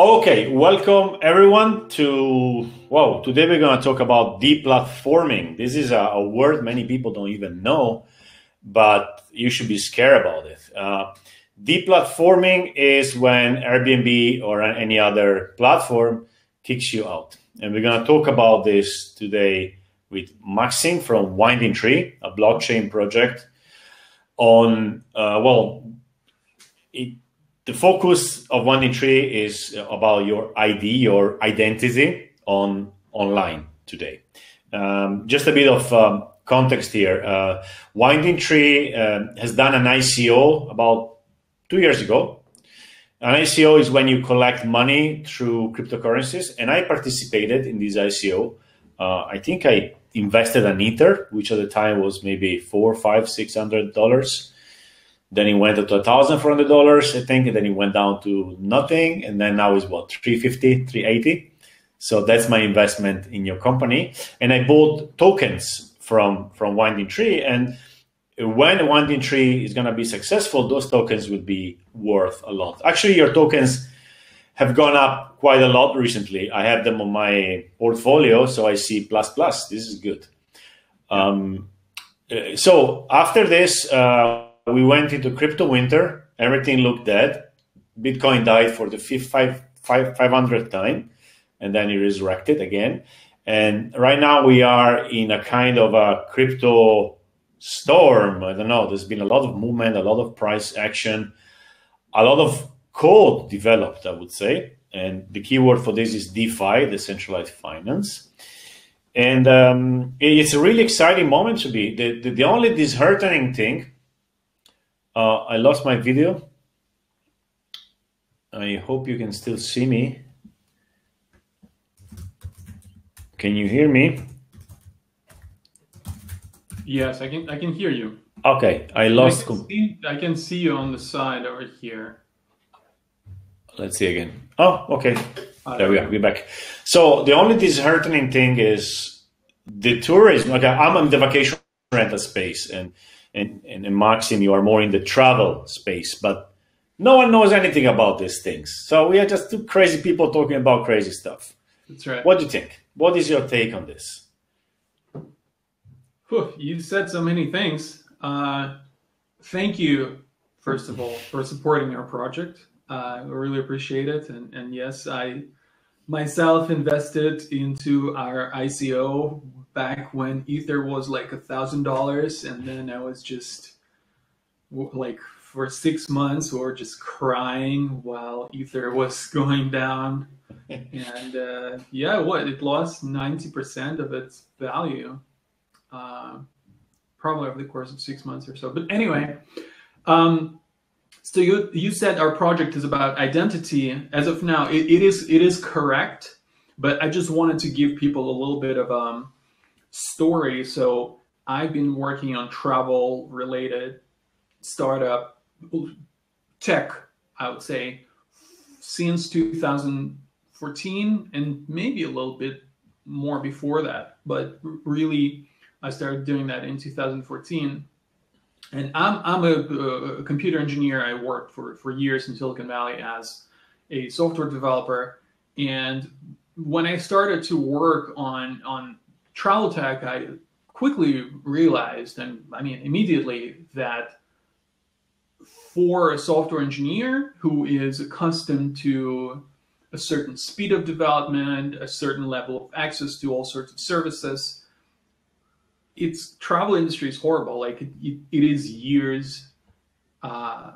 Okay, welcome everyone to. Wow, today we're going to talk about deplatforming. This is a, a, word many people don't even know, but you should be scared about it. Uh, deplatforming is when Airbnb or any other platform kicks you out. And we're going to talk about this today with Maksim from Winding Tree, a blockchain project on, uh, well, it, the focus of Winding Tree is about your ID, your identity on online today. Um, just a bit of um, context here. Uh, Winding Tree uh, has done an ICO about two years ago. An ICO is when you collect money through cryptocurrencies, and I participated in this ICO. Uh, I think I invested an Ether, which at the time was maybe four, five, six hundred dollars. Then it went up to a thousand four hundred dollars, I think, and then it went down to nothing, and then now it's what 350, 380. So that's my investment in your company, and I bought tokens from from Winding Tree, and when Winding Tree is going to be successful, those tokens would be worth a lot. Actually, your tokens have gone up quite a lot recently. I have them on my portfolio, so I see plus plus. This is good. Um, uh, so after this. Uh, we went into crypto winter. Everything looked dead. Bitcoin died for the fifth, five, five, 500th time, and then it resurrected again. And right now we are in a kind of a crypto storm. I don't know. There's been a lot of movement, a lot of price action, a lot of code developed, I would say. And the keyword for this is DeFi, decentralized finance. And um, it's a really exciting moment to be. The, the, the only disheartening thing uh, I lost my video. I hope you can still see me. Can you hear me? Yes, I can. I can hear you. Okay, I lost. I can, see, I can see you on the side over here. Let's see again. Oh, okay. Uh, there we are. We're back. So the only disheartening thing is the tourism. Okay, I'm in the vacation rental space, and and, and, and Maksim, you are more in the travel space, but no one knows anything about these things. So we are just two crazy people talking about crazy stuff. That's right. What do you think? What is your take on this? Whew, you said so many things. Uh, thank you, first of all, for supporting our project. Uh, I really appreciate it. And, and yes, I myself invested into our ICO back when Ether was like a thousand dollars, and then I was just like for six months were just crying while Ether was going down, and uh, yeah, what it lost ninety percent of its value, uh, probably over the course of six months or so. But anyway. Um, so you you said our project is about identity. As of now, it, it is it is correct, but I just wanted to give people a little bit of um, story. So I've been working on travel related startup tech, I would say, since 2014 and maybe a little bit more before that. But really, I started doing that in 2014. And I'm, I'm a, a computer engineer. I worked for, for years in Silicon Valley as a software developer. And when I started to work on, on travel tech, I quickly realized, and I mean immediately, that for a software engineer who is accustomed to a certain speed of development, a certain level of access to all sorts of services, its travel industry is horrible. Like it, it, is years uh,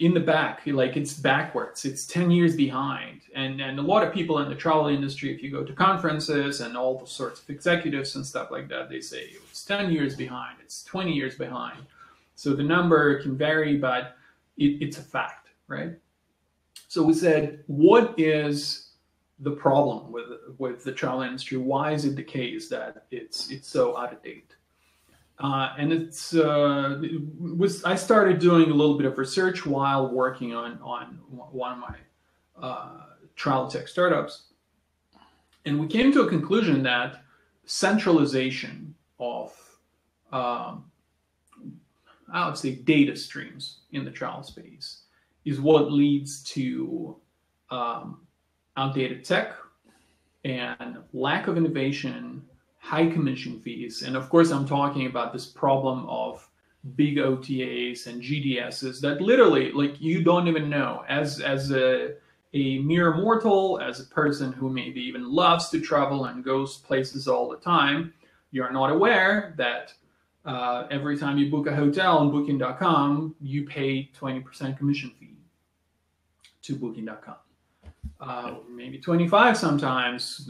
in the back, like it's backwards. It's 10 years behind. And, and a lot of people in the travel industry, if you go to conferences and all the sorts of executives and stuff like that, they say it's 10 years behind, it's 20 years behind. So the number can vary, but it, it's a fact, right? So we said, what is the problem with, with the travel industry? Why is it the case that it's, it's so out of date? Uh, and it's uh, it was I started doing a little bit of research while working on on one of my uh, travel tech startups, and we came to a conclusion that centralization of um, I would say data streams in the travel space is what leads to um, outdated tech and lack of innovation, high commission fees. And of course, I'm talking about this problem of big OTAs and GDSs that literally, like, you don't even know as as a a mere mortal, as a person who maybe even loves to travel and goes places all the time, you're not aware that uh, every time you book a hotel on Booking.com, you pay 20% commission fee to Booking.com. Uh, maybe 25 sometimes.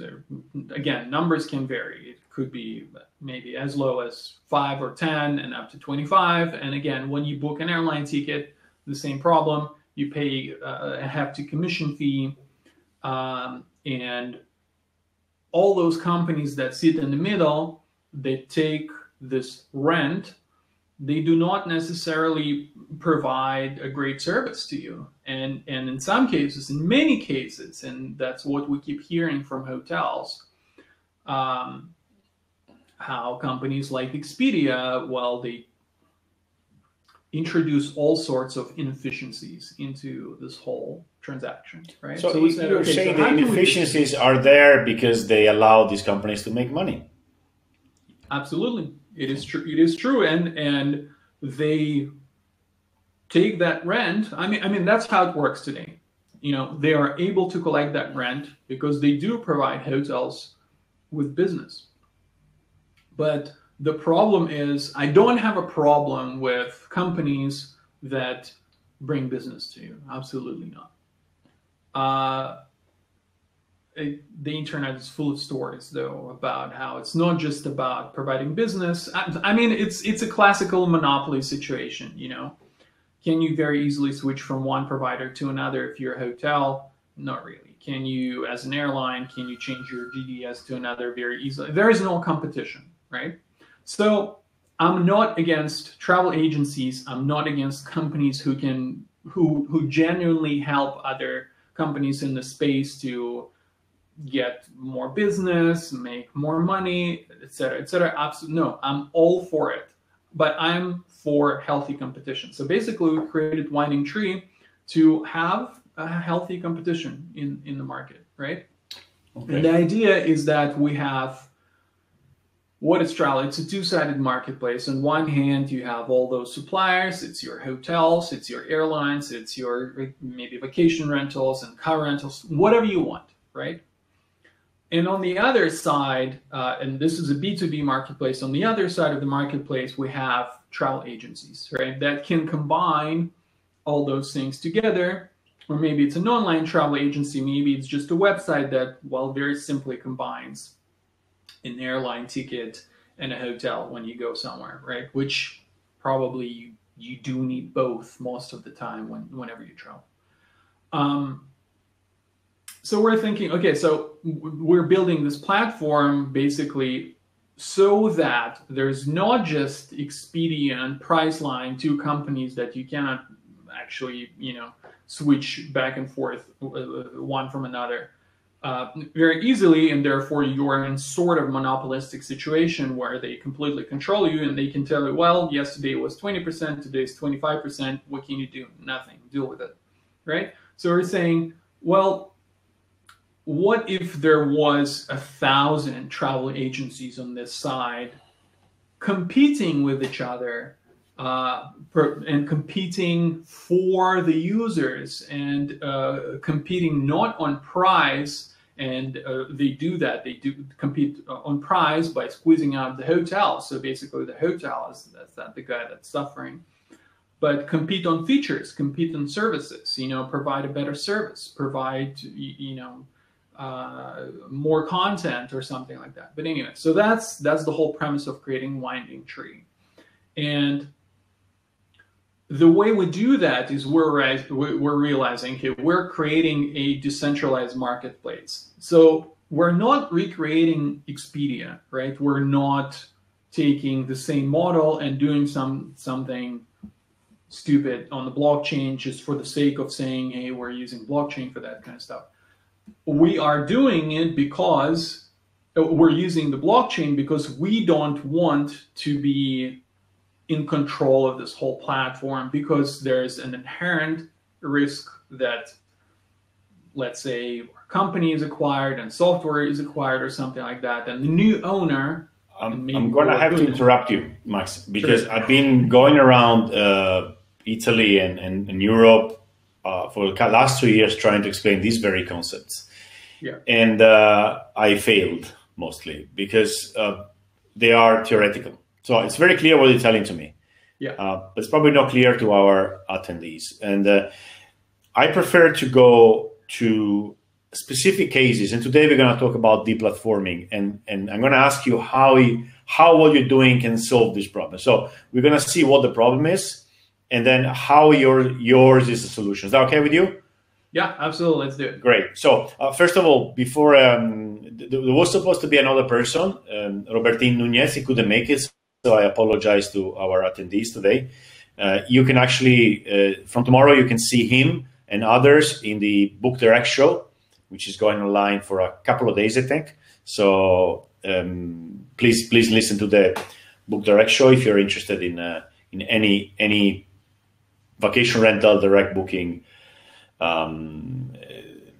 Again, numbers can vary. It could be maybe as low as 5 or 10 and up to 25. And again, when you book an airline ticket, the same problem. You pay uh, a hefty commission fee. Um, and all those companies that sit in the middle, they take this rent they do not necessarily provide a great service to you and and in some cases in many cases and that's what we keep hearing from hotels um, how companies like expedia well they introduce all sorts of inefficiencies into this whole transaction right so, so you're okay, saying so the inefficiencies are there because they allow these companies to make money absolutely it is true. It is true, and and they take that rent. I mean, I mean that's how it works today. You know, they are able to collect that rent because they do provide hotels with business. But the problem is, I don't have a problem with companies that bring business to you. Absolutely not. Uh, it, the internet is full of stories though about how it's not just about providing business. I, I, mean it's it's a classical monopoly situation you know? Can you very easily switch from one provider to another if you're a hotel? Not really. Can you as an airline can you change your gds to another very easily? There is no competition right so i'm not against travel agencies i'm not against companies who can who who genuinely help other companies in the space to get more business, make more money, etc., etc. Absolutely, no, I'm all for it, but I'm for healthy competition. So basically, we created Winding Tree to have a healthy competition in in the market, right? Okay. And the idea is that we have what is travel? It's a two-sided marketplace. On one hand, you have all those suppliers. It's your hotels, it's your airlines, it's your maybe vacation rentals and car rentals, whatever you want, right? And on the other side, uh, and this is a B2B marketplace, on the other side of the marketplace, we have travel agencies, right? That can combine all those things together. Or maybe it's an online travel agency, maybe it's just a website that, well, very simply combines an airline ticket and a hotel when you go somewhere, right? Which probably you, you do need both most of the time when, whenever you travel. Um, so we're thinking, okay, so we're building this platform basically so that there's not just Expedia and Priceline, two companies that you cannot actually, you know, switch back and forth uh, one from another uh, very easily, and therefore you're in sort of monopolistic situation where they completely control you and they can tell you, well, yesterday was 20%, today is 25%. What can you do? Nothing. Deal with it, right? So we're saying, well, what if there was a thousand travel agencies on this side competing with each other uh, per, and competing for the users and uh, competing not on price and uh, they do that. They do compete on price by squeezing out the hotel. So basically the hotel is that's the guy that's suffering. But compete on features compete on services you know provide a better service provide you know uh, more content or something like that. But anyway, so that's that's the whole premise of creating Winding Tree, and the way we do that is we're we're realizing okay, we're creating a decentralized marketplace. So we're not recreating Expedia, right? We're not taking the same model and doing some something stupid on the blockchain just for the sake of saying, hey, we're using blockchain for that kind of stuff we are doing it because uh, we're using the blockchain because we don't want to be in control of this whole platform because there's an inherent risk that, let's say, a company is acquired and software is acquired or something like that, and the new owner. I'm, I'm going to have to interrupt you, Max, because Sure. I've been going around uh, Italy and, and, and Europe uh, for the last two years trying to explain these very concepts. Yeah. And uh, I failed mostly because uh, they are theoretical. So it's very clear what you're telling to me. Yeah. Uh, it's probably not clear to our attendees. And uh, I prefer to go to specific cases. And today we're going to talk about deplatforming. And, and I'm going to ask you how, you, how what you're doing can solve this problem. So we're going to see what the problem is and then how your, yours is the solution. Is that okay with you? Yeah, absolutely. Let's do it. Great. So, uh, first of all, before um, th- there was supposed to be another person, um, Robertin Nunez, he couldn't make it. So, I apologize to our attendees today. Uh, you can actually, uh, from tomorrow, you can see him and others in the Book Direct show, which is going online for a couple of days, I think. So, um, please, please listen to the Book Direct show if you're interested in uh, in any any vacation rental direct booking um,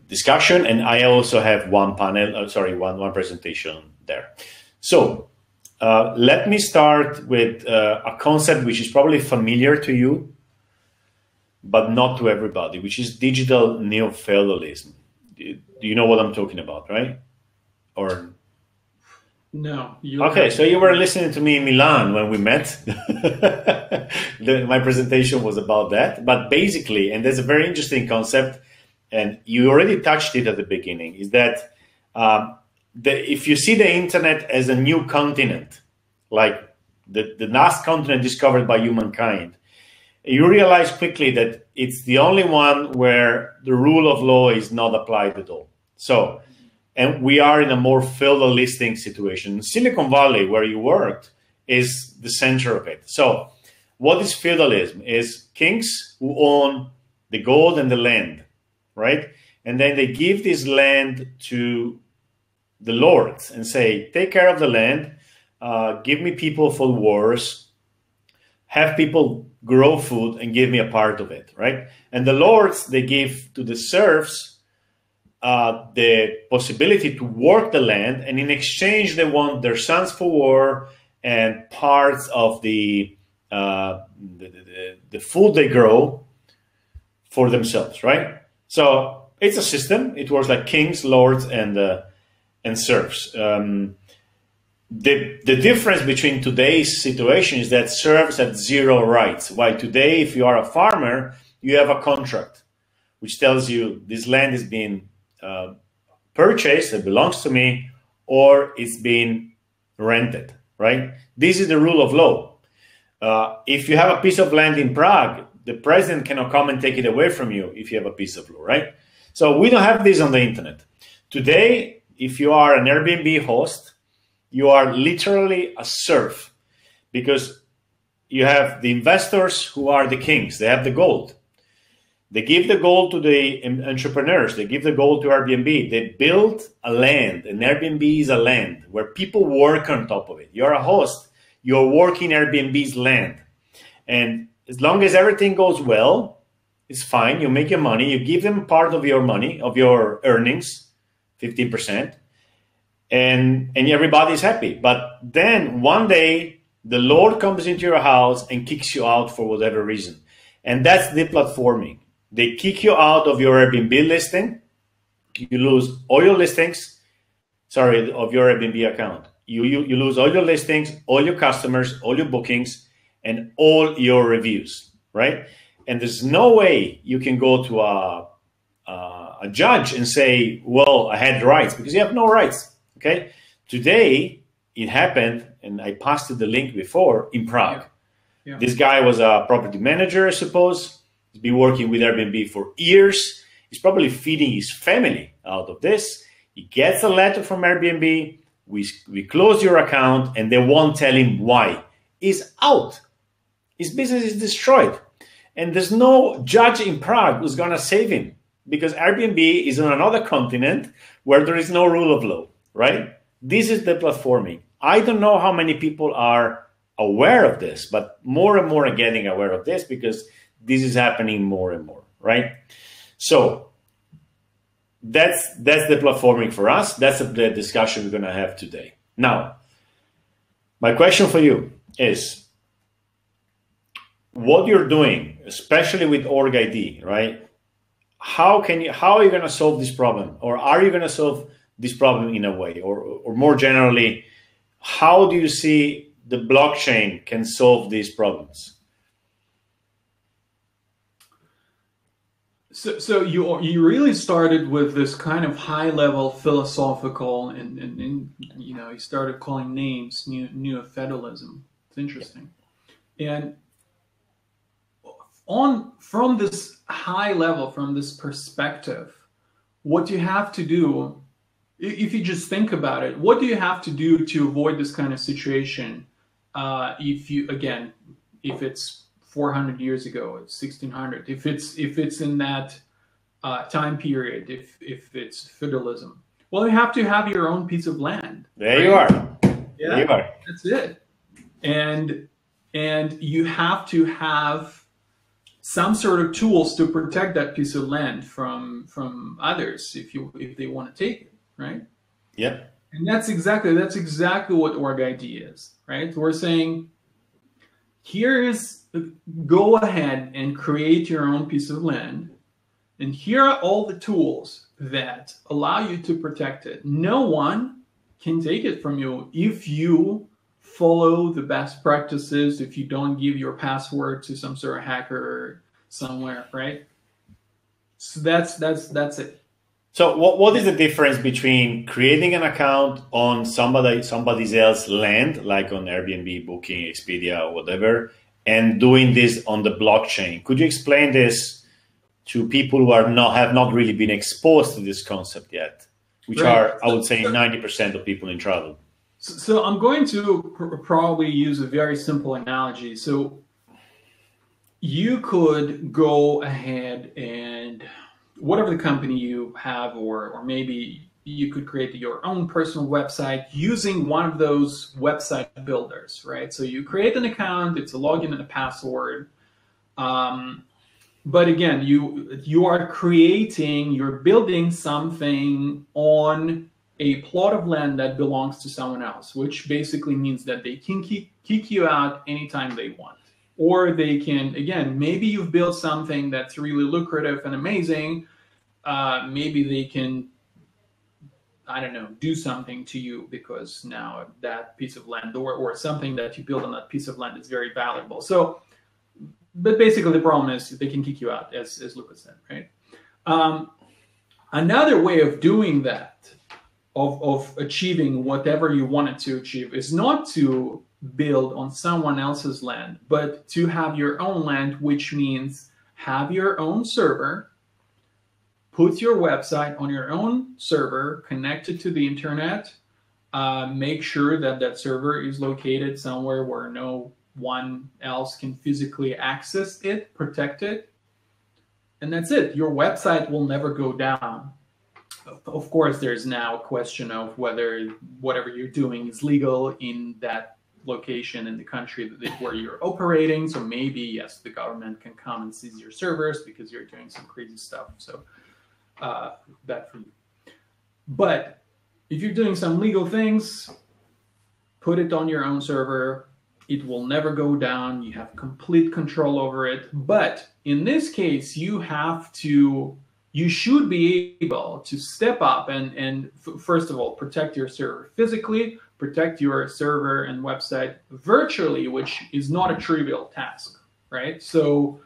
discussion, and I also have one panel, uh, sorry, one one presentation there. So uh, let me start with uh, a concept which is probably familiar to you, but not to everybody, which is digital neo-feudalism. Do you know what I'm talking about, right? Or No. You Okay, so you were listening to me in Milan when we met. the, my presentation was about that. But basically, and there's a very interesting concept, and you already touched it at the beginning, is that um, the, if you see the internet as a new continent, like the, the last continent discovered by humankind, you realize quickly that it's the only one where the rule of law is not applied at all. So, and we are in a more feudalistic situation. Silicon Valley, where you worked, is the center of it. So, what is feudalism? Is kings who own the gold and the land, right? And then they give this land to the lords and say, take care of the land, uh, give me people for wars, have people grow food and give me a part of it, right? And the lords, they give to the serfs uh, the possibility to work the land, and in exchange, they want their sons for war and parts of the, uh, the, the, the food they grow for themselves, right? So it's a system. It works like kings, lords, and uh, and serfs. Um, the the difference between today's situation is that serfs have zero rights. While today, if you are a farmer, you have a contract which tells you this land is being uh, purchased, it belongs to me, or it's being rented. Right? This is the rule of law. Uh, if you have a piece of land in Prague, the president cannot come and take it away from you if you have a piece of law, right? So we don't have this on the internet. Today, if you are an Airbnb host, you are literally a serf because you have the investors who are the kings, they have the gold. They give the gold to the entrepreneurs, they give the gold to Airbnb. They build a land, and Airbnb is a land where people work on top of it. You're a host, you're working Airbnb's land. And as long as everything goes well, it's fine. You make your money, you give them part of your money, of your earnings, 15%, and and everybody's happy. But then one day the Lord comes into your house and kicks you out for whatever reason. And that's deplatforming. They kick you out of your Airbnb listing. You lose all your listings, sorry, of your Airbnb account. You, you, you lose all your listings, all your customers, all your bookings, and all your reviews, right? And there's no way you can go to a, a, a judge and say, well, I had rights, because you have no rights, okay? Today, it happened, and I posted the link before in Prague. Yeah. This guy was a property manager, I suppose. He's been working with Airbnb for years. He's probably feeding his family out of this. He gets a letter from Airbnb. We, we close your account and they won't tell him why. He's out. His business is destroyed. And there's no judge in Prague who's going to save him because Airbnb is on another continent where there is no rule of law, right? This is deplatforming. I don't know how many people are aware of this, but more and more are getting aware of this because this is happening more and more, right? So that's that's deplatforming for us. That's the discussion we're going to have today. Now, my question for you is what you're doing, especially with org ID, right? How can you how are you going to solve this problem or are you going to solve this problem in a way or or more generally how do you see the blockchain can solve these problems? So, so you you really started with this kind of high level philosophical, and, and, and you know you started calling names new new federalism. It's interesting, and on from this high level, from this perspective, what you have to do, if you just think about it, what do you have to do to avoid this kind of situation? Uh, if you again, if it's 400 years ago, it's 1600. If it's if it's in that uh, time period, if if it's feudalism, well, you have to have your own piece of land. There right? you are. Yeah, there you are. That's it. And and you have to have some sort of tools to protect that piece of land from from others if you if they want to take it, right? Yeah. And that's exactly that's exactly what org ID is, right? We're saying here is go ahead and create your own piece of land. And here are all the tools that allow you to protect it. No one can take it from you if you follow the best practices, if you don't give your password to some sort of hacker somewhere, right? So that's that's that's it. So what, what is the difference between creating an account on somebody somebody else's land, like on Airbnb, Booking, Expedia, or whatever, and doing this on the blockchain. Could you explain this to people who are not have not really been exposed to this concept yet, which right. are I would say ninety percent of people in travel? So I'm going to pr- probably use a very simple analogy. So you could go ahead and whatever the company you have, or or maybe you could create your own personal website using one of those website builders, right? So you create an account, it's a login and a password. Um, but again, you you are creating, you're building something on a plot of land that belongs to someone else, which basically means that they can kick, kick you out anytime they want. Or they can, again, maybe you've built something that's really lucrative and amazing. Uh, maybe they can I don't know, do something to you because now that piece of land or, or something that you build on that piece of land is very valuable. So, but basically the problem is they can kick you out, as, as Lucas said, right? Um, another way of doing that, of, of achieving whatever you wanted to achieve, is not to build on someone else's land, but to have your own land, which means have your own server put your website on your own server connected to the internet. Uh, make sure that that server is located somewhere where no one else can physically access it, protect it. And that's it. Your website will never go down. Of course, there's now a question of whether whatever you're doing is legal in that location in the country where you're operating. So maybe, yes, the government can come and seize your servers because you're doing some crazy stuff. So uh, bad for you. But if you're doing some legal things, put it on your own server. It will never go down. You have complete control over it. But in this case, you have to, you should be able to step up and, and f- first of all, protect your server physically, protect your server and website virtually, which is not a trivial task, right? So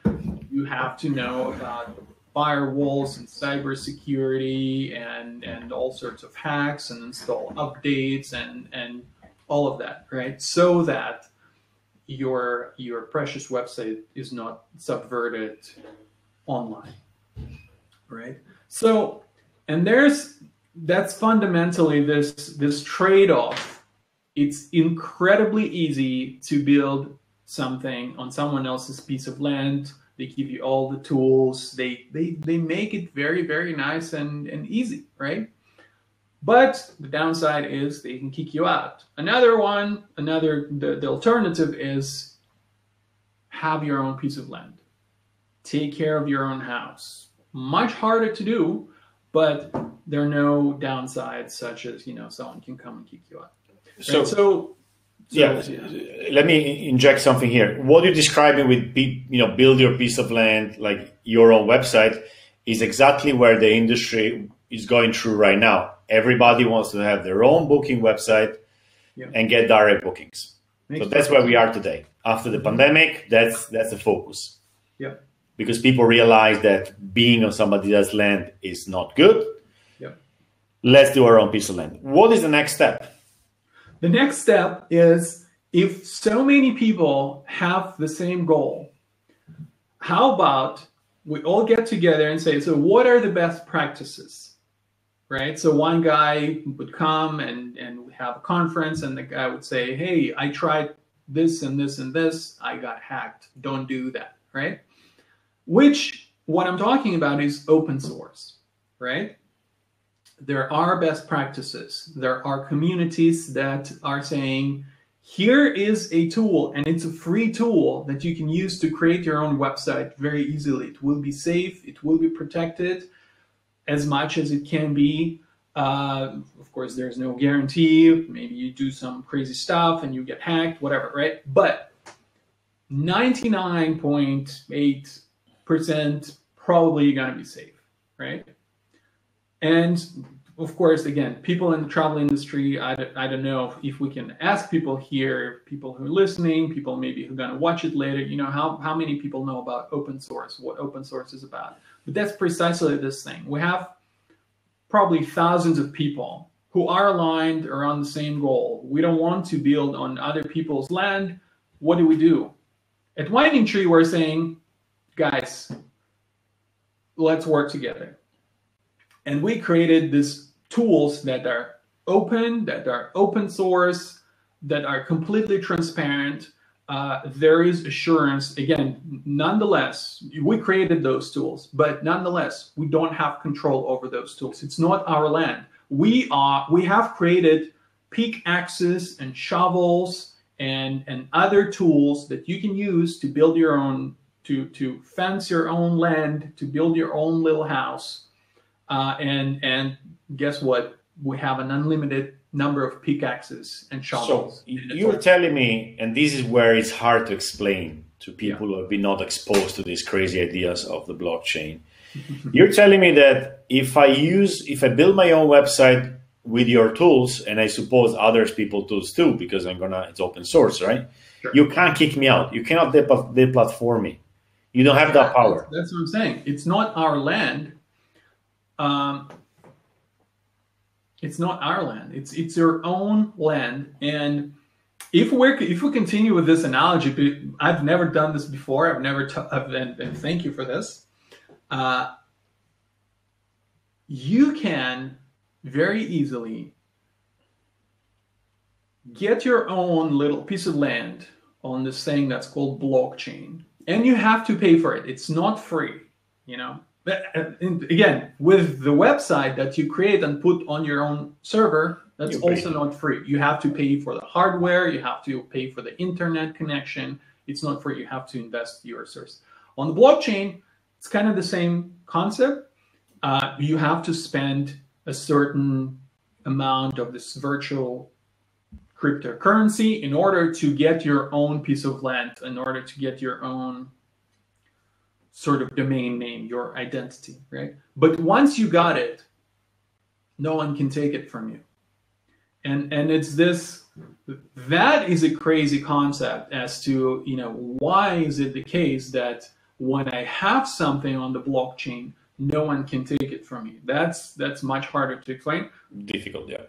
you have to know about firewalls and cybersecurity and and all sorts of hacks and install updates and and all of that, right? So that your your precious website is not subverted online, right? So and there's that's fundamentally this this trade-off. It's incredibly easy to build something on someone else's piece of land they give you all the tools. They they they make it very very nice and and easy, right? But the downside is they can kick you out. Another one, another the, the alternative is have your own piece of land. take care of your own house. Much harder to do, but there are no downsides such as you know someone can come and kick you out. So, right? so, yeah, let me inject something here. What you're describing with you know build your piece of land like your own website is exactly where the industry is going through right now. Everybody wants to have their own booking website yeah. and get direct bookings. Makes so that's where we are today. After the pandemic, that's that's the focus. Yeah. Because people realize that being on somebody else's land is not good. Yeah. Let's do our own piece of land. What is the next step? The next step is if so many people have the same goal, how about we all get together and say, so what are the best practices? Right? So one guy would come and, and have a conference and the guy would say, hey, I tried this and this and this, I got hacked. Don't do that, right? Which what I'm talking about is open source, right? There are best practices. There are communities that are saying, here is a tool, and it's a free tool that you can use to create your own website very easily. It will be safe, it will be protected as much as it can be. Uh, of course, there's no guarantee. Maybe you do some crazy stuff and you get hacked, whatever, right? But 99.8% probably you going to be safe, right? And of course, again, people in the travel industry, I, I don't know if we can ask people here, people who are listening, people maybe who are going to watch it later, you know, how, how many people know about open source, what open source is about. But that's precisely this thing. We have probably thousands of people who are aligned around the same goal. We don't want to build on other people's land. What do we do? At Winding Tree, we're saying, guys, let's work together. And we created these tools that are open, that are open source, that are completely transparent. Uh, there is assurance. Again, nonetheless, we created those tools, but nonetheless, we don't have control over those tools. It's not our land. We are. We have created peak pickaxes and shovels and and other tools that you can use to build your own to to fence your own land to build your own little house uh, and and guess what? We have an unlimited number of pickaxes and shovels. So you're telling me, and this is where it's hard to explain to people yeah. who have been not exposed to these crazy ideas of the blockchain. you're telling me that if I use, if I build my own website with your tools, and I suppose others people tools too, because I'm gonna, it's open source, right? Sure. You can't kick me out. You cannot deplatform me. You don't have that power. That's, that's, what I'm saying. It's not our land. Um, it's not our land. It's it's your own land. And if we if we continue with this analogy, I've never done this before. I've never t- and, and thank you for this. Uh, you can very easily get your own little piece of land on this thing that's called blockchain, and you have to pay for it. It's not free, you know? Again with the website that you create and put on your own server that's you also not free. You have to pay for the hardware. You have to pay for the internet connection. It's not free. You have to invest your source on the blockchain it's kind of the same concept. Uh, you have to spend a certain amount of this virtual cryptocurrency in order to get your own piece of land in order to get your own sort of domain name, your identity, right? But once you got it, no one can take it from you. And and it's this that is a crazy concept as to, you know, why is it the case that when I have something on the blockchain, no one can take it from me? That's that's much harder to explain. Difficult, yeah.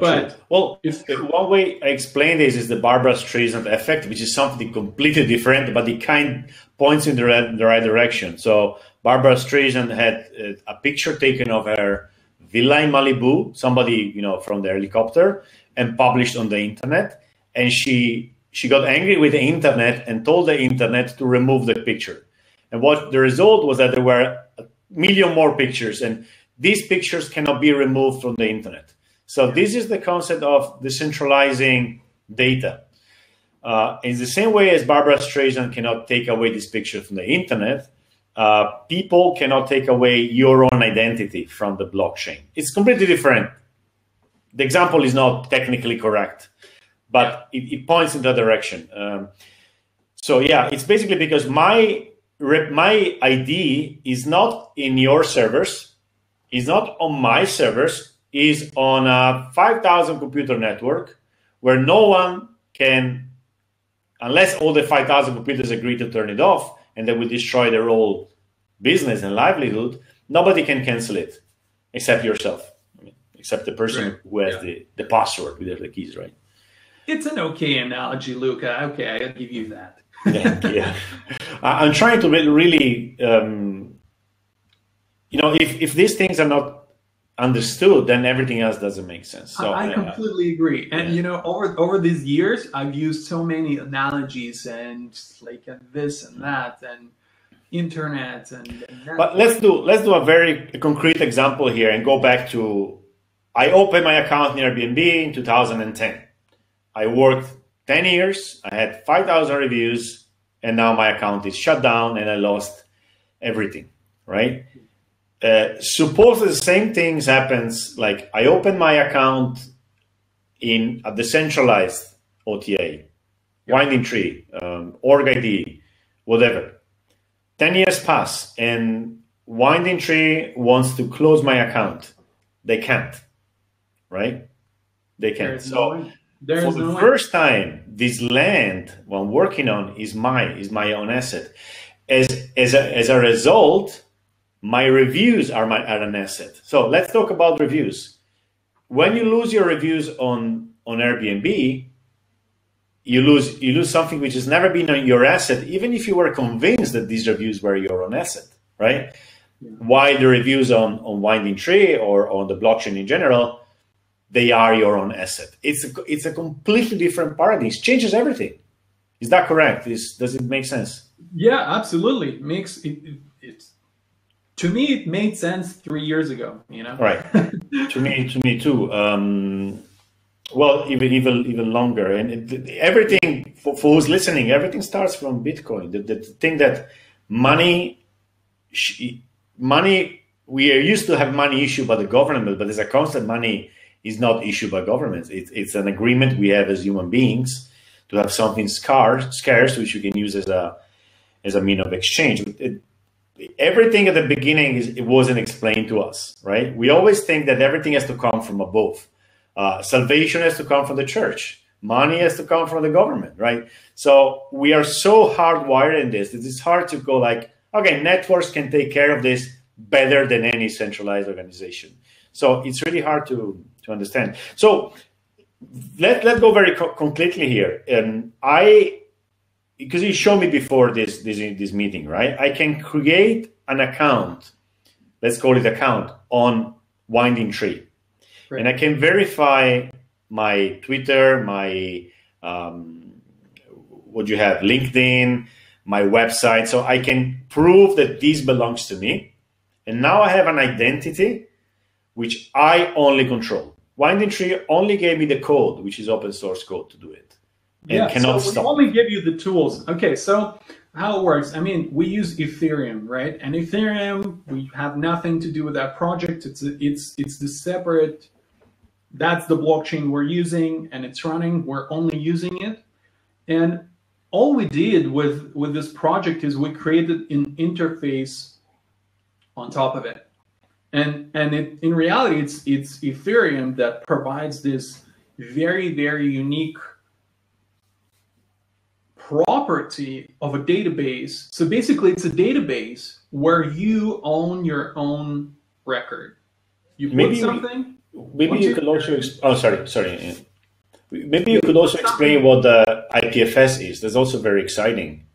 But, but well, if one way I explain this is the Barbra Streisand effect, which is something completely different, but it kind points in the right, the right direction. So Barbra Streisand had uh, a picture taken of her villa in Malibu, somebody you know from the helicopter, and published on the internet. And she she got angry with the internet and told the internet to remove the picture. And what the result was that there were a million more pictures, and these pictures cannot be removed from the internet. So this is the concept of decentralizing data. Uh, in the same way as Barbra Streisand cannot take away this picture from the internet, uh, people cannot take away your own identity from the blockchain. It's completely different. The example is not technically correct, but it, it points in that direction. Um, so yeah, it's basically because my my ID is not in your servers, is not on my servers, is on a 5,000 computer network where no one can, unless all the 5,000 computers agree to turn it off, and that will destroy their whole business and livelihood, nobody can cancel it except yourself, except the person right. who has yeah. the, the password with the keys, right? It's an okay analogy, Luca. Okay, I'll give you that. yeah, yeah. I'm trying to really, um, you know, if, if these things are not understood, then everything else doesn't make sense. So I, I completely agree. And yeah. you know, over over these years, I've used so many analogies and like this and mm-hmm. that and internet and, and but let's do let's do a very concrete example here and go back to i opened my account in airbnb in 2010 i worked 10 years i had 5000 reviews and now my account is shut down and i lost everything right uh, suppose the same things happens like i open my account in a decentralized ota winding tree um, org id whatever. 10 years pass and winding tree wants to close my account. They can't right? They can't. So no for the first time this land i'm working on is my is my own asset. As as a, as a result my reviews are my are an asset. So let's talk about reviews. When you lose your reviews on on Airbnb, you lose you lose something which has never been your asset, even if you were convinced that these reviews were your own asset, right? Yeah. Why the reviews on on Winding Tree or on the blockchain in general, they are your own asset. It's a, it's a completely different paradigm. It changes everything. Is that correct? Is, does it make sense? Yeah, absolutely. It makes it, it, to me it made sense three years ago you know? Right. To me to me too. Um, well even even even longer. And it, everything for, for, who's listening everything starts from bitcoin. The, the thing that money money we are used to have money issued by the government but there's a constant money is not issued by governments. It, it's an agreement we have as human beings to have something scarce scarce which you can use as a as a mean of exchange. It, everything at the beginning is it wasn't explained to us, right? We always think that everything has to come from above. Uh, salvation has to come from the church. Money has to come from the government, right? So we are so hardwired in this. that It is hard to go like, okay, networks can take care of this better than any centralized organization. So it's really hard to to understand. So let let go very co- completely here. And I because you showed me before this this this meeting, right? I can create an account, let's call it account on Winding Tree, right. and I can verify my Twitter, my um, what you have, LinkedIn, my website, so I can prove that this belongs to me, and now I have an identity which I only control. Winding Tree only gave me the code, which is open source code to do it yeah, cannot so stop. We only give you the tools. Okay, so how it works. I mean, we use Ethereum, right? And Ethereum, we have nothing to do with that project. It's a, it's it's the separate. That's the blockchain we're using, and it's running. We're only using it, and all we did with with this project is we created an interface on top of it, and and it, in reality, it's it's Ethereum that provides this very very unique property of a database. So basically, it's a database where you own your own record. You put maybe something. maybe you, you could also. oh, sorry, sorry. Maybe you could also explain what the IPFS is. That's also very exciting.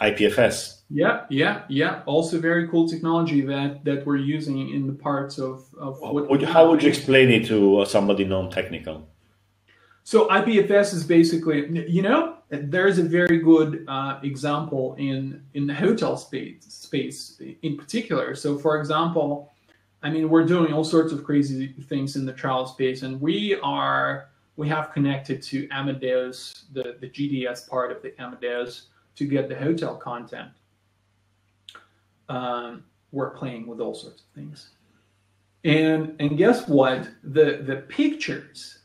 IPFS. Yeah, yeah, yeah. Also, very cool technology that that we're using in the parts of of what. Would, how would you explain it to uh, somebody non-technical? So IPFS is basically, you know, there's a very good uh, example in in the hotel space space in particular. So for example, I mean, we're doing all sorts of crazy things in the travel space, and we are we have connected to Amadeus, the, the GDS part of the Amadeus, to get the hotel content. Um, we're playing with all sorts of things. And and guess what? The the pictures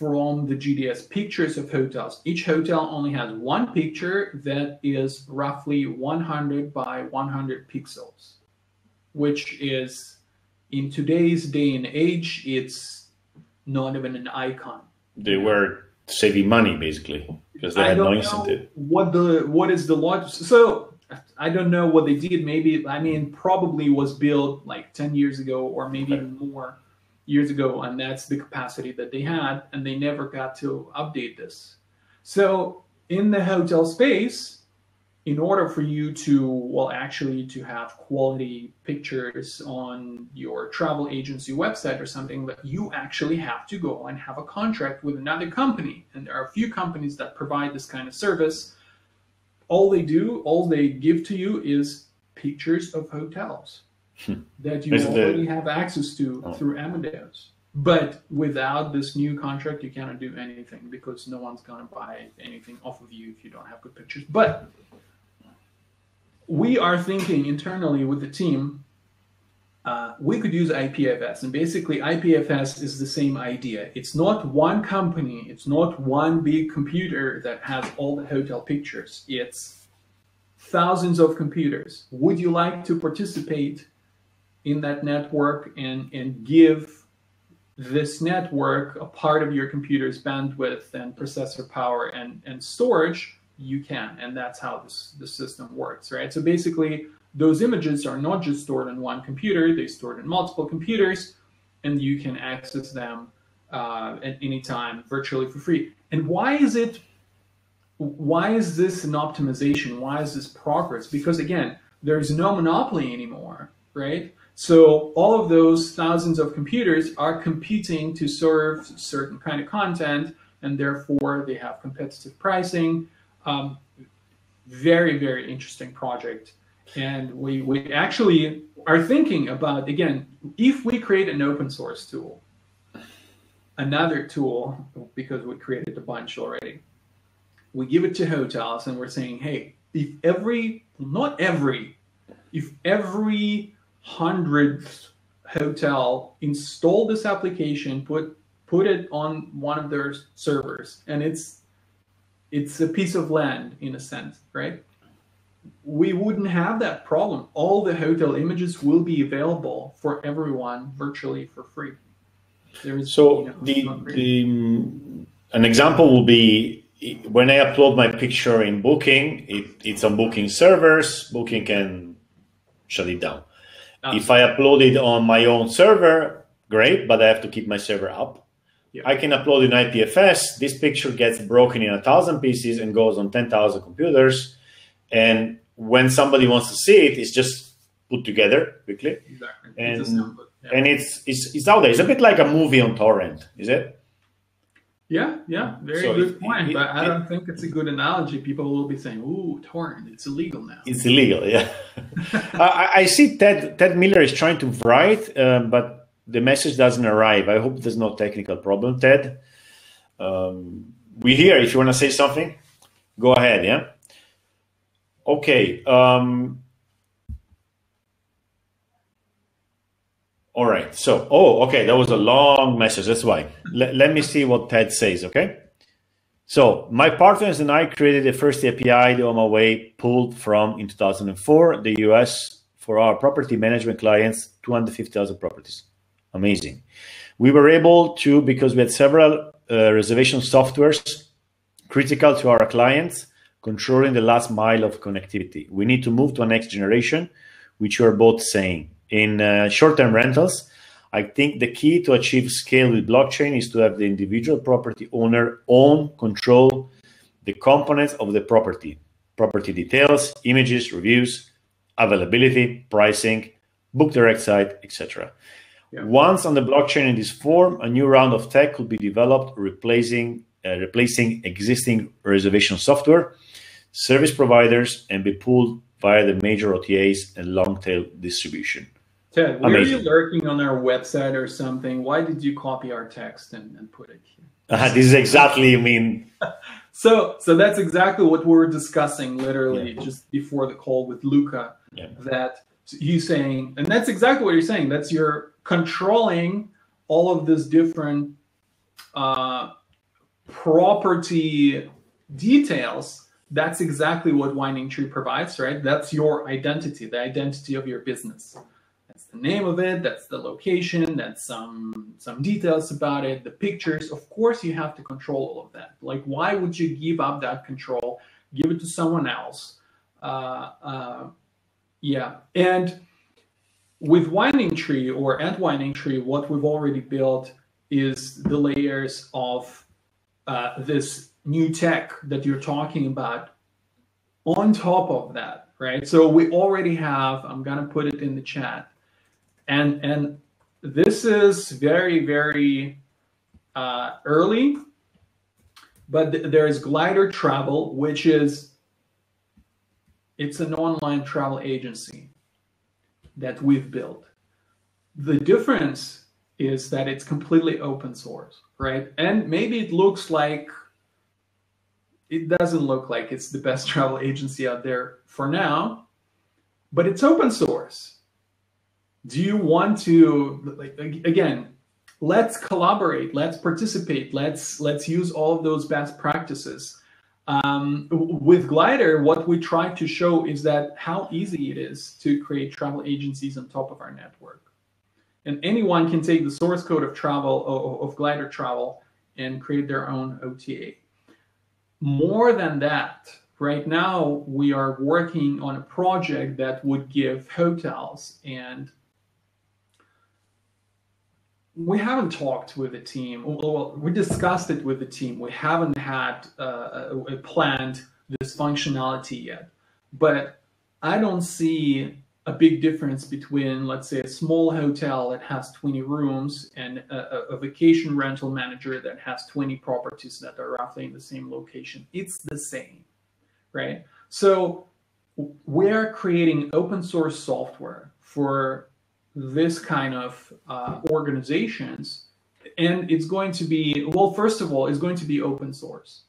from the GDS pictures of hotels. Each hotel only has one picture that is roughly 100 by 100 pixels, which is in today's day and age, it's not even an icon. They were saving money basically because they I had no incentive. what the what is the logic. So I don't know what they did. Maybe I mean probably was built like ten years ago or maybe even more years ago, and that's the capacity that they had, and they never got to update this. So in the hotel space, in order for you to well actually to have quality pictures on your travel agency website or something that you actually have to go and have a contract with another company. And there are a few companies that provide this kind of service. All they do all they give to you is pictures of hotels that you already have access to Oh. through amadeus but without this new contract you cannot do anything because no one's going to buy anything off of you if you don't have good pictures but we are thinking internally with the team uh, we could use IPFS. And basically, IPFS is the same idea. It's not one company, it's not one big computer that has all the hotel pictures. It's thousands of computers. Would you like to participate in that network and, and give this network a part of your computer's bandwidth and processor power and, and storage? You can. And that's how this, this system works, right? So basically, those images are not just stored on one computer, they're stored in multiple computers, and you can access them uh, at any time virtually for free. And why is it? Why is this an optimization? Why is this progress? Because again, there's no monopoly anymore, right? So all of those thousands of computers are competing to serve certain kind of content, and therefore they have competitive pricing. Um, very, very interesting project and we, we actually are thinking about again if we create an open source tool another tool because we created a bunch already we give it to hotels and we're saying hey if every not every if every hundredth hotel install this application put put it on one of their servers and it's it's a piece of land in a sense right we wouldn't have that problem. All the hotel images will be available for everyone virtually for free. There is So you know, the, the an example will be when I upload my picture in Booking, it, it's on Booking servers. Booking can shut it down. Ah. If I upload it on my own server, great, but I have to keep my server up. Yeah. I can upload in IPFS. This picture gets broken in a thousand pieces and goes on ten thousand computers. And when somebody wants to see it, it's just put together quickly, exactly. and- It's yeah. and it's it's, it's out there. It's a bit like a movie on torrent, is it? Yeah, yeah, very So good it- point. it- but I it- don't think it's a good analogy. People will be saying, "Ooh, torrent, it's illegal now." It's illegal, yeah. I, I see Ted Ted Miller is trying to write, um, but the message doesn't arrive. I hope there's no technical problem, Ted. Um, we here. If you want to say something, go ahead. Yeah. Okay. Um, all right. So, oh, okay. That was a long message. That's why. Let, let me see what Ted says. Okay. So my partners and I created the first API the HomeAway pulled from in 2004, the US for our property management clients, 250,000 properties. Amazing. We were able to, because we had several uh, reservation softwares critical to our clients, controlling the last mile of connectivity. We need to move to a next generation, which you are both saying. In uh, short-term rentals, I think the key to achieve scale with blockchain is to have the individual property owner own, control the components of the property, property details, images, reviews, availability, pricing, book direct site, etc. Yeah. Once on the blockchain in this form, a new round of tech could be developed, replacing uh, replacing existing reservation software, service providers, and be pulled via the major OTAs and long tail distribution. Ted, were you lurking on our website or something? Why did you copy our text and, and put it here? Uh, this is exactly, I mean. so, so that's exactly what we were discussing literally yeah. just before the call with Luca. Yeah. That you saying, and that's exactly what you're saying. That's you're controlling all of this different uh, property details. That's exactly what Winding Tree provides, right? That's your identity, the identity of your business. That's the name of it. That's the location. That's some some details about it. The pictures. Of course, you have to control all of that. Like, why would you give up that control? Give it to someone else. Uh, uh, yeah, and with Winding Tree or at Winding Tree, what we've already built is the layers of uh, this new tech that you're talking about on top of that, right? So we already have, I'm gonna put it in the chat, and and this is very very uh, early, but th- there is Glider Travel, which is it's an online travel agency that we've built. The difference is that it's completely open source, right? And maybe it looks like it doesn't look like it's the best travel agency out there for now, but it's open source. Do you want to like again, let's collaborate, let's participate, let's let's use all of those best practices. Um, with Glider, what we try to show is that how easy it is to create travel agencies on top of our network. And anyone can take the source code of travel of Glider Travel and create their own OTA. More than that, right now we are working on a project that would give hotels and we haven't talked with the team. Well, we discussed it with the team. We haven't had uh, planned this functionality yet, but I don't see a big difference between, let's say, a small hotel that has 20 rooms and a, a, vacation rental manager that has 20 properties that are roughly in the same location. It's the same, right? So we're creating open source software for this kind of uh, organizations and it's going to be well first of all it's going to be open source.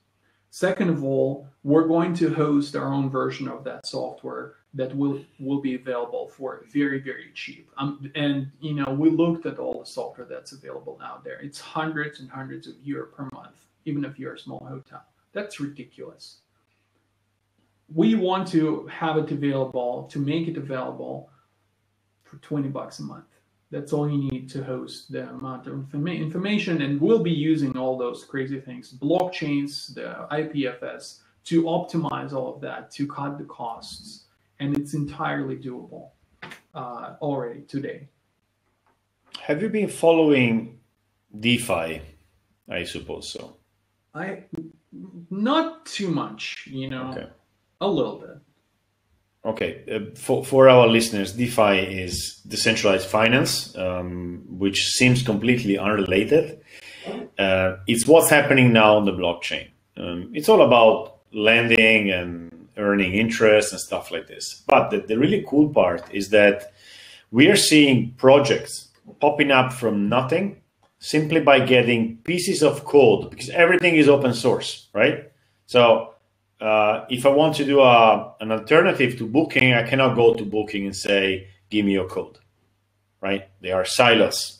Second of all we're going to host our own version of that software that will will be available for very very cheap. Um, and you know we looked at all the software that's available out there. It's hundreds and hundreds of euro per month even if you're a small hotel. That's ridiculous. We want to have it available to make it available for 20 bucks a month. That's all you need to host the amount of informa information. And we'll be using all those crazy things, blockchains, the IPFS, to optimize all of that, to cut the costs. And it's entirely doable uh, already today. Have you been following DeFi? I suppose so. I not too much, you know, okay. a little bit. Okay, uh, for, for our listeners, DeFi is decentralized finance, um, which seems completely unrelated. Uh, it's what's happening now on the blockchain. Um, it's all about lending and earning interest and stuff like this. But the, the really cool part is that we are seeing projects popping up from nothing simply by getting pieces of code because everything is open source, right? So uh, if I want to do a, an alternative to Booking, I cannot go to Booking and say, give me your code, right? They are silos.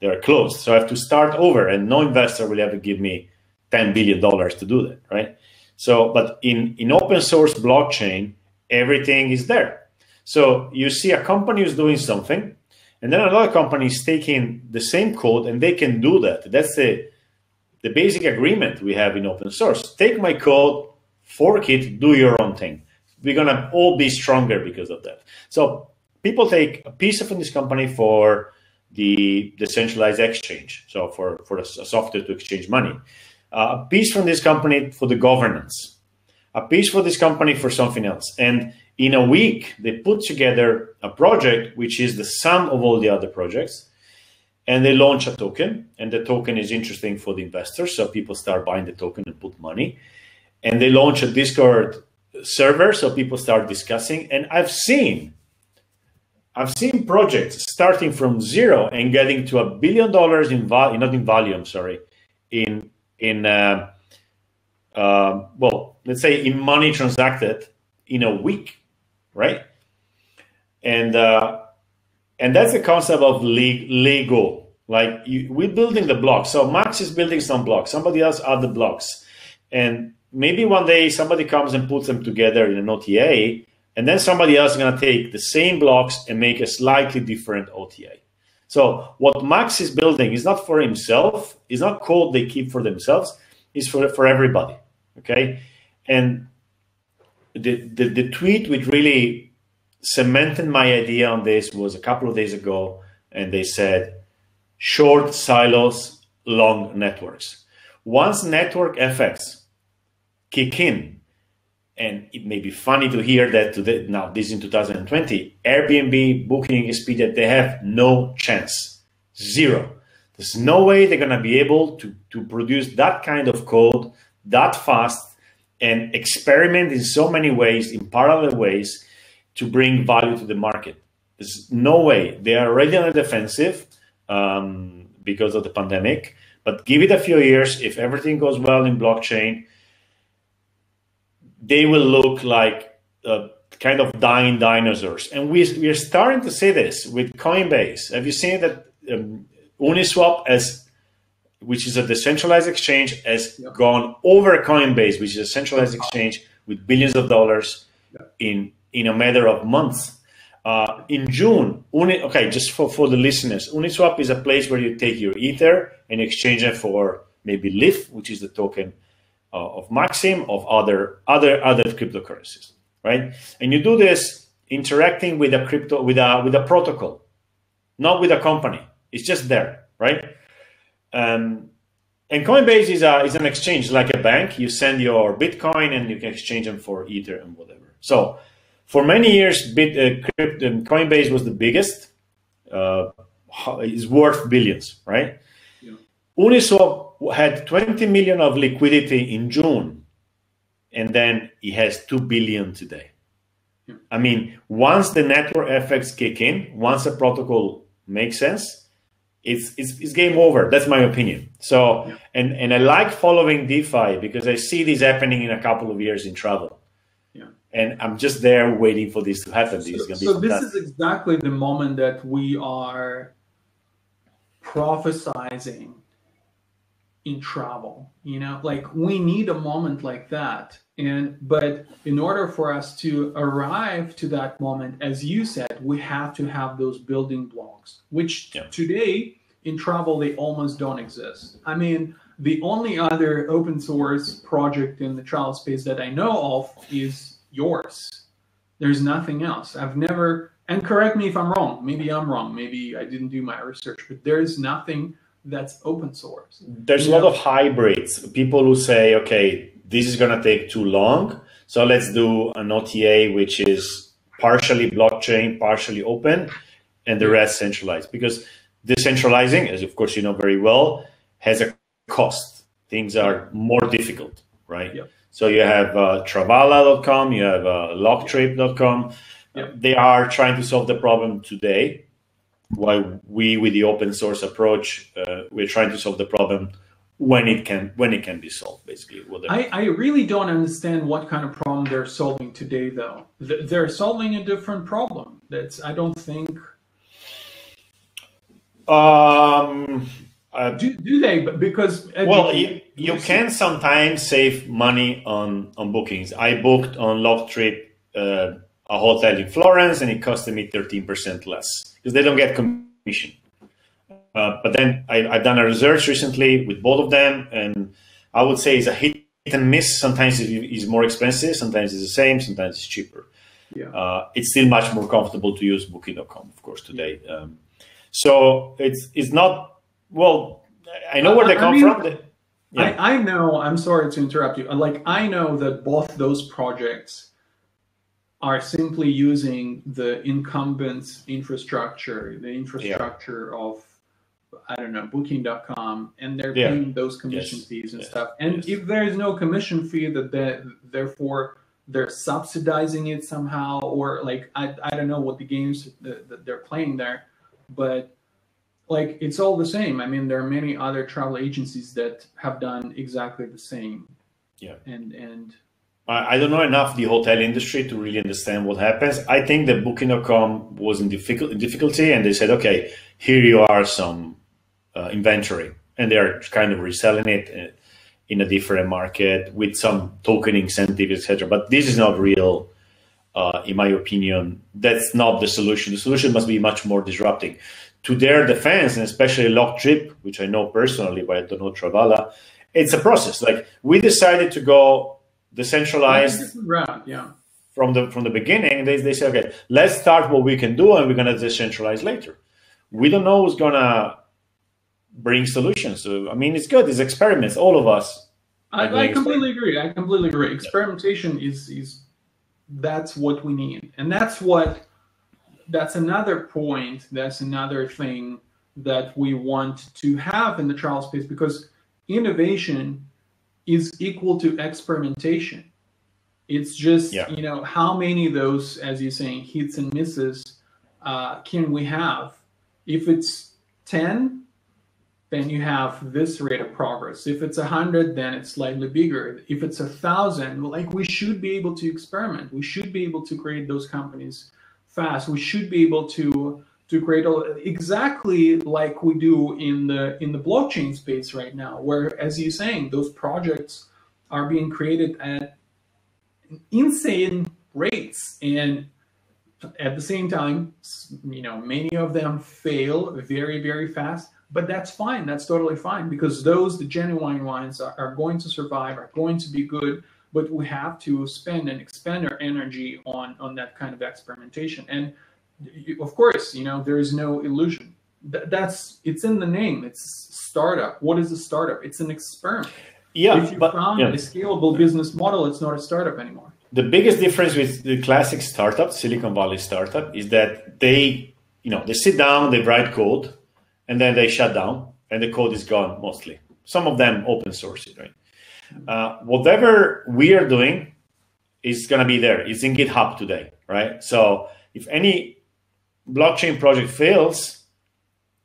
They are closed. So I have to start over and no investor will ever give me $10 billion to do that, right? So, but in, in open source blockchain, everything is there. So you see a company is doing something and then another company is taking the same code and they can do that. That's the, the basic agreement we have in open source. Take my code, fork it, do your own thing. We're gonna all be stronger because of that. So people take a piece of this company for the decentralized exchange, so for for a software to exchange money, uh, a piece from this company for the governance, a piece for this company for something else, and in a week they put together a project which is the sum of all the other projects and they launch a token. And the token is interesting for the investors so people start buying the token and put money and they launch a Discord server so people start discussing. And I've seen, I've seen projects starting from zero and getting to a billion dollars in value, not in. I'm sorry, in in uh, uh, well, let's say in money transacted in a week, right? And uh, and that's the concept of Lego. Like you, we're building the blocks. So Max is building some blocks. Somebody else add the blocks, and maybe one day somebody comes and puts them together in an OTA, and then somebody else is going to take the same blocks and make a slightly different OTA. So what Max is building is not for himself. It's not code they keep for themselves. It's for for everybody. Okay, and the, the, the tweet which really cemented my idea on this was a couple of days ago, and they said, "Short silos, long networks." Once network effects kick in, and it may be funny to hear that today, now this in 2020, Airbnb, Booking, Expedia, they have no chance, zero. There's no way they're gonna be able to, to produce that kind of code that fast and experiment in so many ways, in parallel ways, to bring value to the market. There's no way. They are already on the defensive um, because of the pandemic. But give it a few years. If everything goes well in blockchain, they will look like uh, kind of dying dinosaurs. And we, we are starting to see this with Coinbase. Have you seen that um, Uniswap as which is a decentralized exchange, has gone over Coinbase, which is a centralized exchange with billions of dollars in in a matter of months. Uh, in June, Uni, okay, just for, for the listeners, Uniswap is a place where you take your Ether and exchange it for maybe LIF, which is the token of Maksim, of other other other cryptocurrencies, right? And you do this interacting with a crypto with a with a protocol, not with a company. It's just there, right? Um, and Coinbase is, a, is an exchange like a bank. You send your Bitcoin and you can exchange them for Ether and whatever. So for many years, Bit, uh, crypto, um, Coinbase was the biggest. Uh, is worth billions, right? Yeah. Uniswap had 20 million of liquidity in June, and then he has 2 billion today. Hmm. I mean, once the network effects kick in, once a protocol makes sense, it's, it's, it's game over. That's my opinion. So, yeah. and, and I like following DeFi because I see this happening in a couple of years in travel. Yeah. And I'm just there waiting for this to happen. This so, so this is exactly the moment that we are prophesizing in travel you know? Like we need a moment like that. And but in order for us to arrive to that moment as you said we have to have those building blocks which yeah. today in travel they almost don't exist. I mean the only other open source project in the travel space that i know of is yours. There's nothing else. I've never and correct me if i'm wrong maybe i'm wrong maybe i didn't do my research but there's nothing that's open source. There's a lot of hybrids. People who say, okay, this is going to take too long. So let's do an OTA, which is partially blockchain, partially open, and the rest centralized. Because decentralizing, as of course you know very well, has a cost. Things are more difficult, right? Yep. So you have uh, Travala.com, you have uh, Locktrip.com. Yep. They are trying to solve the problem today why we with the open source approach uh, we're trying to solve the problem when it can when it can be solved basically I, I really don't understand what kind of problem they're solving today though. They're solving a different problem that's i don't think um uh, do, do they? Because well you, you can sometimes save money on on bookings. I booked on Locktrip uh, a hotel in florence and it costed me 13% less because they don't get commission. Uh, but then I, have done a research recently with both of them, and I would say it's a hit and miss. Sometimes it's more expensive, sometimes it's the same, sometimes it's cheaper. Yeah. Uh, it's still much more comfortable to use Booking.com, of course, today. Um, so it's it's not well. I know where they come I mean, from. yeah. I, I know. I'm sorry to interrupt you. Like I know that both those projects are simply using the incumbent's infrastructure, the infrastructure yeah. of I don't know, booking.com, and they're yeah. paying those commission yes. fees and yes. stuff. And yes. if there is no commission fee, that they, therefore they're subsidizing it somehow, or like I, I don't know what the games that, that they're playing there, but like it's all the same. I mean, there are many other travel agencies that have done exactly the same. Yeah. And and I don't know enough the hotel industry to really understand what happens. I think that Booking.com was in difficulty, and they said, "Okay, here you are, some uh, inventory," and they are kind of reselling it uh, in a different market with some token incentive, etc. But this is not real, uh, in my opinion. That's not the solution. The solution must be much more disrupting. To their defense, and especially Locktrip, which I know personally, but I don't know Travala, it's a process. Like we decided to go decentralized route, yeah. From the from the beginning, they, they say, okay, let's start what we can do, and we're gonna decentralize later. We don't know who's gonna bring solutions. So, I mean, it's good. It's experiments. All of us. I, I completely agree. I completely agree. Experimentation yeah. is is that's what we need, and that's what that's another point. That's another thing that we want to have in the trial space because innovation is equal to experimentation. It's just, yeah. you know, how many of those, as you're saying, hits and misses uh, can we have? If it's 10, then you have this rate of progress. If it's 100, then it's slightly bigger. If it's a 1,000, like we should be able to experiment. We should be able to create those companies fast. We should be able to to create exactly like we do in the in the blockchain space right now, where as you're saying, those projects are being created at insane rates. And at the same time you know many of them fail very very fast but that's fine. That's totally fine because those the genuine ones are, are going to survive are going to be good but we have to spend and expend our energy on on that kind of experimentation. And of course, you know, there is no illusion. that's it's in the name. It's startup. What is a startup? It's an experiment. Yeah, if you but, found yeah. a scalable business model, it's not a startup anymore. The biggest difference with the classic startup, Silicon Valley startup, is that they, you know, they sit down, they write code, and then they shut down, and the code is gone mostly. Some of them open source it, right? Uh, whatever we are doing is going to be there. It's in GitHub today, right? So if any blockchain project fails,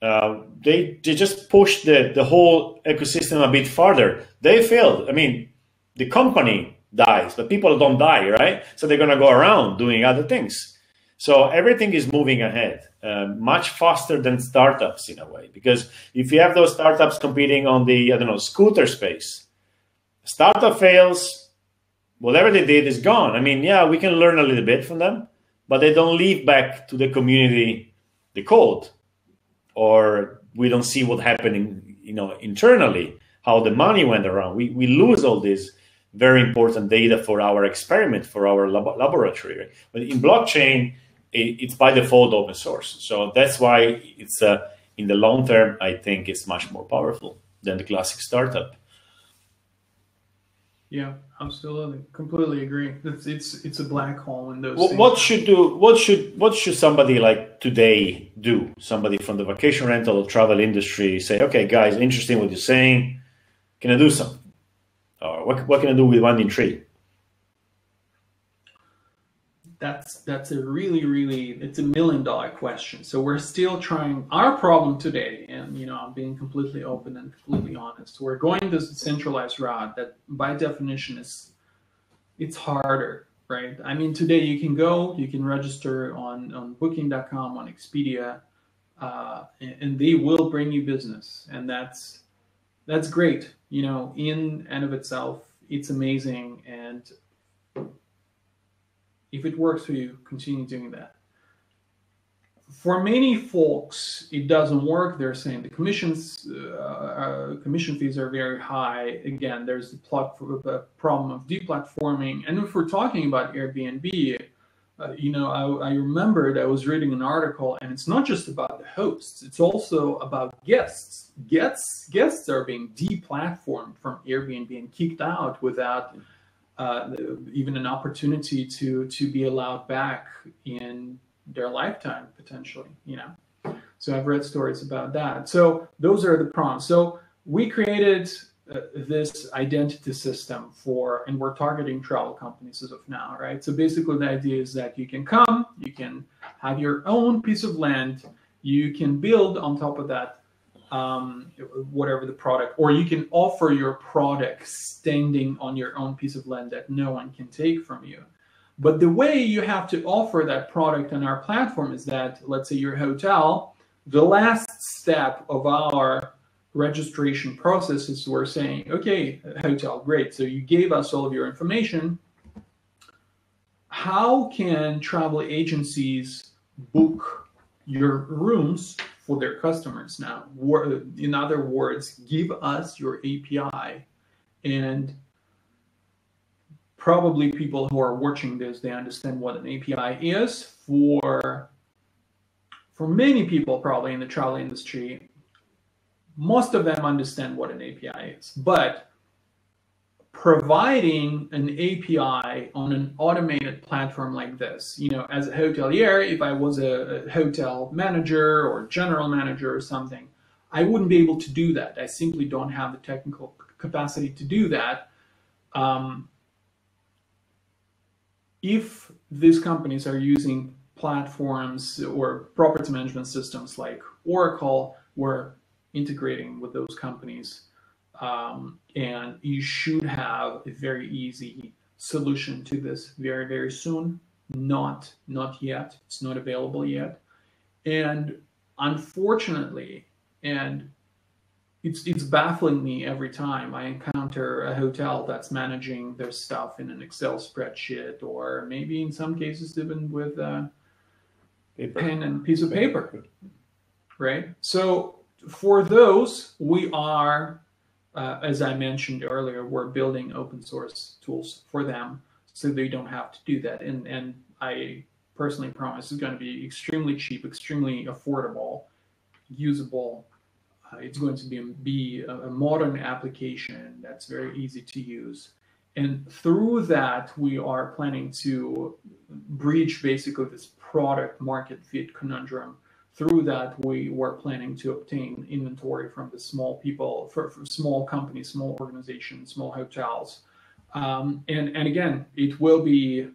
uh, they they just push the the whole ecosystem a bit farther. They failed. I mean, the company dies, but people don't die, right? So they're gonna go around doing other things. So everything is moving ahead uh, much faster than startups in a way. Because if you have those startups competing on the I don't know scooter space, startup fails, whatever they did is gone. I mean, yeah, we can learn a little bit from them, but they don't leave back to the community the code or we don't see what happening you know internally how the money went around. We, we lose all this very important data for our experiment for our lab- laboratory but in blockchain it, it's by default open source. So that's why it's uh, in the long term i think it's much more powerful than the classic startup yeah, absolutely, completely agree. It's it's it's a black hole in those. What, what should do? What should what should somebody like today do? Somebody from the vacation rental or travel industry say, "Okay, guys, interesting what you're saying. Can I do something? Or what what can I do with Winding Tree?" That's that's a really really it's a million dollar question. So we're still trying our problem today and you know i'm being completely open and completely honest we're going this centralized route that by definition is it's harder right? I mean today you can go you can register on on booking.com on expedia uh, and, and they will bring you business and that's that's great. You know in and of itself it's amazing and if it works for you, continue doing that. For many folks, it doesn't work. They're saying the commissions, uh, uh, commission fees are very high. Again, there's the, the problem of deplatforming. And if we're talking about Airbnb, uh, you know, I, I, remembered I was reading an article, and it's not just about the hosts; it's also about guests. Guests guests are being deplatformed from Airbnb and kicked out without uh, even an opportunity to to be allowed back in their lifetime potentially you know? So i've read stories about that. So those are the prompts so we created uh, this identity system for, and we're targeting travel companies as of now, right? So basically, the idea is that you can come, you can have your own piece of land, you can build on top of that um, whatever the product, or you can offer your product standing on your own piece of land that no one can take from you. But the way you have to offer that product on our platform is that, let's say, your hotel, the last step of our registration process is we're saying, okay, hotel, great. So you gave us all of your information. How can travel agencies book your rooms for their customers now? In other words, give us your API and probably people who are watching this they understand what an API is for for many people probably in the travel industry most of them understand what an API is, but providing an API on an automated platform like this, you know, as a hotelier, if I was a, a hotel manager or general manager or something, I wouldn't be able to do that. I simply don't have the technical capacity to do that. Um, if these companies are using platforms or property management systems like Oracle, where integrating with those companies. Um, and you should have a very easy solution to this very, very soon. Not, not yet. It's not available yet. And unfortunately, and it's it's baffling me every time I encounter a hotel that's managing their stuff in an Excel spreadsheet, or maybe in some cases even with a pen and piece of paper, right? So for those, we are, uh, as I mentioned earlier, we're building open source tools for them so they don't have to do that. And, and I personally promise it's going to be extremely cheap, extremely affordable, usable. Uh, it's going to be, be a, a modern application that's very easy to use. And through that, we are planning to breach basically this product market fit conundrum through that, we were planning to obtain inventory from the small people, for, for small companies, small organizations, small hotels. Um, and, and again, it will be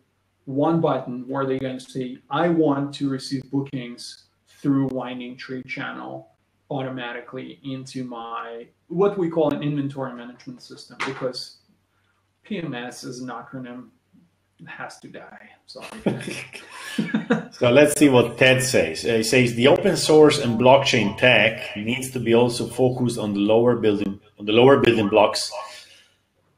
one button where they're going to say, I want to receive bookings through Winding Tree channel automatically into my, what we call an inventory management system, because PMS is an acronym has to die. Sorry. so let's see what Ted says. Uh, he says the open source and blockchain tech needs to be also focused on the lower building on the lower building blocks,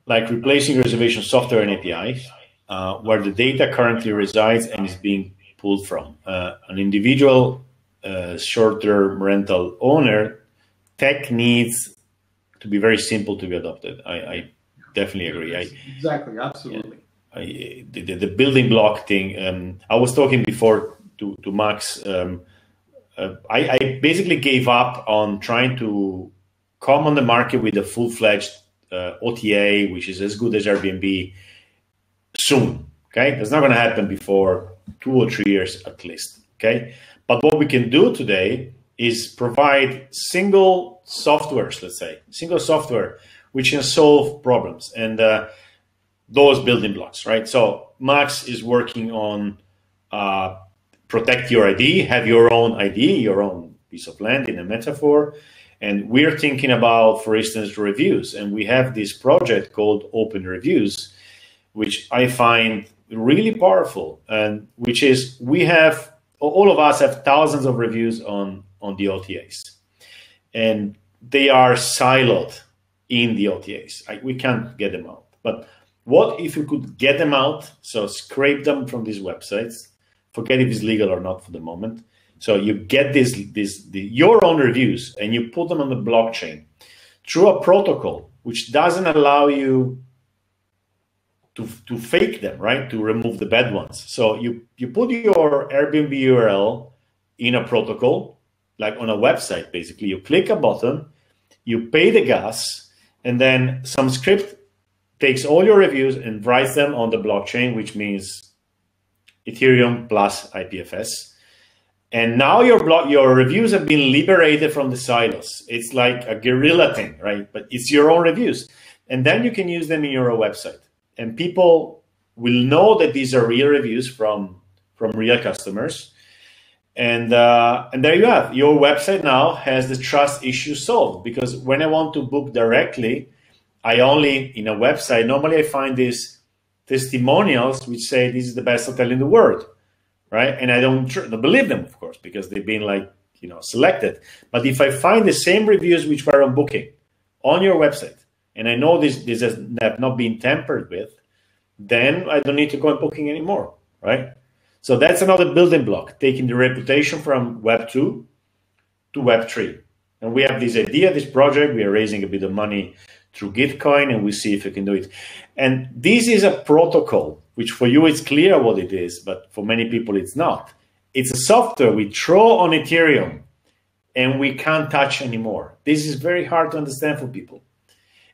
like replacing reservation software and APIs, uh, where the data currently resides and is being pulled from. Uh, an individual uh, short-term rental owner, tech needs to be very simple to be adopted. I, I definitely agree. I, exactly, absolutely. Yeah the, the, the, building block thing. Um, I was talking before to, to Max. Um, uh, I, I, basically gave up on trying to come on the market with a full fledged uh, OTA, which is as good as Airbnb, soon. Okay, that's not going to happen before two or three years at least. Okay, but what we can do today is provide single softwares, let's say, single software which can solve problems and. Uh, those building blocks, right? So Max is working on uh, protect your ID, have your own ID, your own piece of land in a metaphor. And we're thinking about, for instance, reviews. And we have this project called Open Reviews, which I find really powerful. And which is we have all of us have thousands of reviews on on the OTAs, and they are siloed in the OTAs. I, we can't get them out, but what if you could get them out? So scrape them from these websites. Forget if it's legal or not for the moment. So you get this, this the, your own reviews and you put them on the blockchain through a protocol which doesn't allow you to, to fake them, right? To remove the bad ones. So you, you put your Airbnb URL in a protocol, like on a website, basically. You click a button, you pay the gas, and then some script takes all your reviews and writes them on the blockchain, which means Ethereum plus IPFS. and now your blog your reviews have been liberated from the silos. It's like a guerrilla thing right? But it's your own reviews. And then you can use them in your website. And people will know that these are real reviews from from real customers. And uh, and there you have your website now has the trust issue solved. Because when i want to book directly i only in a website normally i find these testimonials which say this is the best hotel in the world right? And I don't, don't believe them, of course, because they've been like you know selected. But if I find the same reviews which were on Booking on your website, and I know this this has not been tampered with, then I don't need to go on Booking anymore, right? So that's another building block, taking the reputation from Web two to Web three. And we have this idea, this project. We are raising a bit of money through Gitcoin, and we see if we can do it. And this is a protocol which for you it's clear what it is, but for many people it's not. It's a software we throw on Ethereum and we can't touch anymore. This is very hard to understand for people.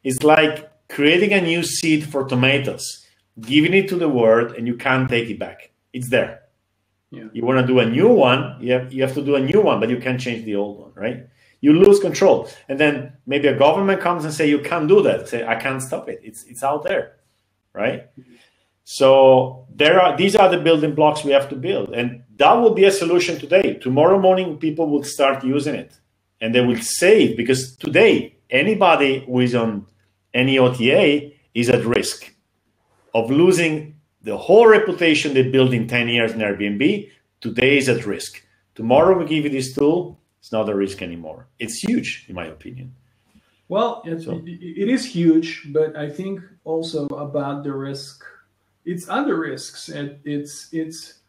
It's like creating a new seed for tomatoes, giving it to the world, and you can't take it back. It's there. Yeah. You want to do a new one, you have, you have to do a new one, but you can't change the old one, right? You lose control. And then maybe a government comes and say, you can't do that. Say, I can't stop it. It's, it's out there, right? So there are these are the building blocks we have to build, and that will be a solution today. Tomorrow morning, people will start using it, and they will save because today anybody who is on any OTA is at risk of losing the whole reputation they built in 10 years in Airbnb. Today is at risk. Tomorrow we give you this tool, it's not a risk anymore. It's huge, in my opinion. Well, it, so. it is huge, but I think also about the risk it's other risks and it's it's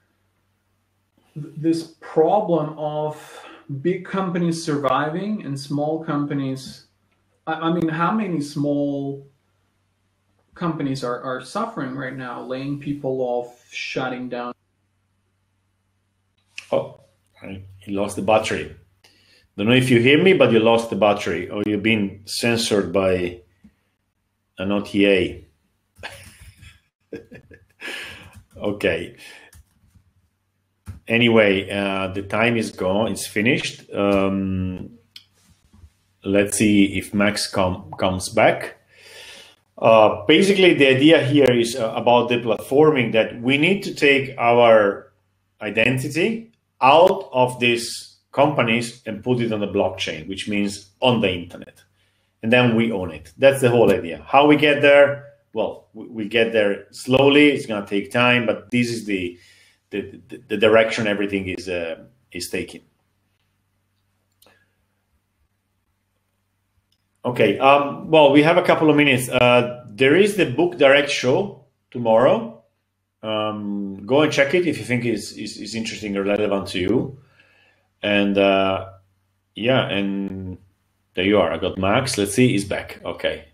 this problem of big companies surviving and small companies I, I, mean how many small companies are, are suffering right now laying people off shutting down oh I, lost the battery don't know if you hear me but you lost the battery or you've been censored by an ota okay. Anyway, uh, the time is gone. It's finished. Um, let's see if Max com comes back. Uh, basically, the idea here is uh, about deplatforming that we need to take our identity out of these companies and put it on the blockchain, which means on the internet. And then we own it. That's the whole idea. How we get there, well, we get there slowly. It's going to take time, but this is the the, the direction everything is uh, is taking. Okay. Um, well, we have a couple of minutes. Uh, there is the Book Direct show tomorrow. Um, go and check it if you think is, is interesting or relevant to you. And uh, yeah, and there you are. I got Max. Let's see, he's back. Okay.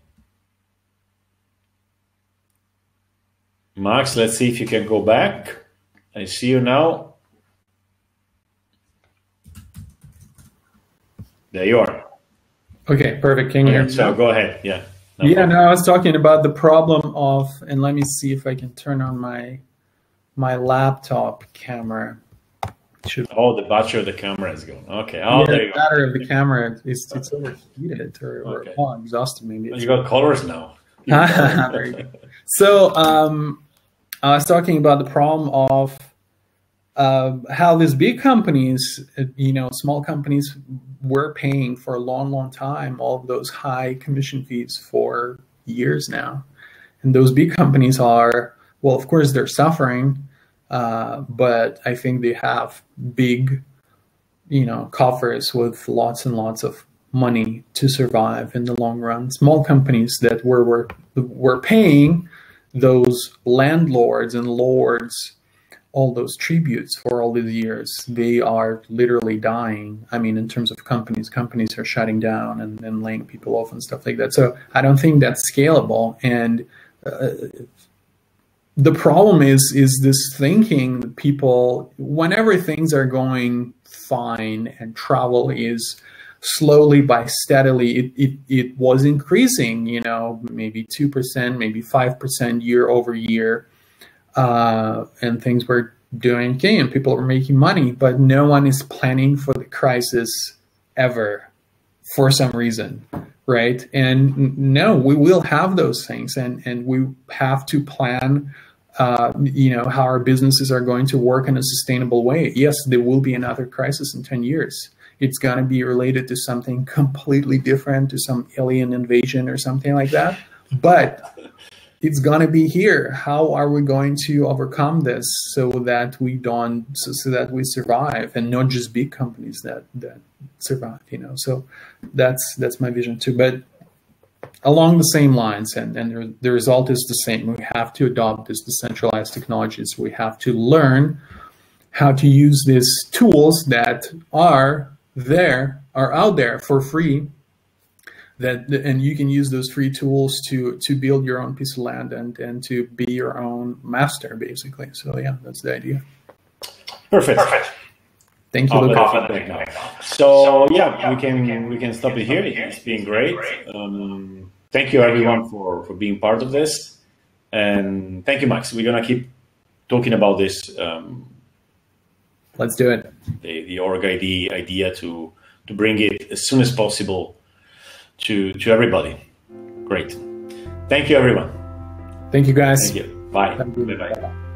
Max, let's see if you can go back. I see you now. There you are. Okay, perfect. Can you hear me? So go ahead. Yeah. No yeah, problem. no, I was talking about the problem of, and let me see if I can turn on my my laptop camera. Should, oh, the battery of the camera is going. Okay. Oh, yeah, there you the battery of the camera is it's overheated or, okay. or oh, exhausted maybe. You got colors now. so um, I was talking about the problem of uh, how these big companies, you know, small companies were paying for a long, long time all of those high commission fees for years now. And those big companies are, well, of course, they're suffering, uh, but I think they have big, you know, coffers with lots and lots of money to survive in the long run. Small companies that were were were paying those landlords and lords all those tributes for all these years they are literally dying. I mean in terms of companies companies are shutting down and, and laying people off and stuff like that. So i don't think that's scalable. And uh, the problem is is this thinking that people whenever things are going fine and travel is slowly by steadily it, it, it was increasing you know maybe 2% maybe 5% year over year uh, and things were doing okay and people were making money, but no one is planning for the crisis ever for some reason, right? And no, we will have those things, and and we have to plan. Uh, you know how our businesses are going to work in a sustainable way. Yes, there will be another crisis in ten years. It's going to be related to something completely different, to some alien invasion or something like that. But it's going to be here. How are we going to overcome this so that we don't, so, so, that we survive and not just big companies that, that survive, you know? So that's, that's my vision too. But along the same lines and, and the result is the same. We have to adopt these decentralized technologies. We have to learn how to use these tools that are there, are out there for free that and you can use those free tools to to build your own piece of land and and to be your own master basically. So yeah that's the idea. Perfect. Perfect. Thank you so yeah we can we can stop it here. It's been great. Um, thank you everyone for for being part of this. And thank you max. We're gonna keep talking about this um, let's do it. the the ORGiD idea to to bring it as soon as possible to to everybody. Great. Thank you, everyone. Thank you, guys. Thank you. Bye. Bye. Bye.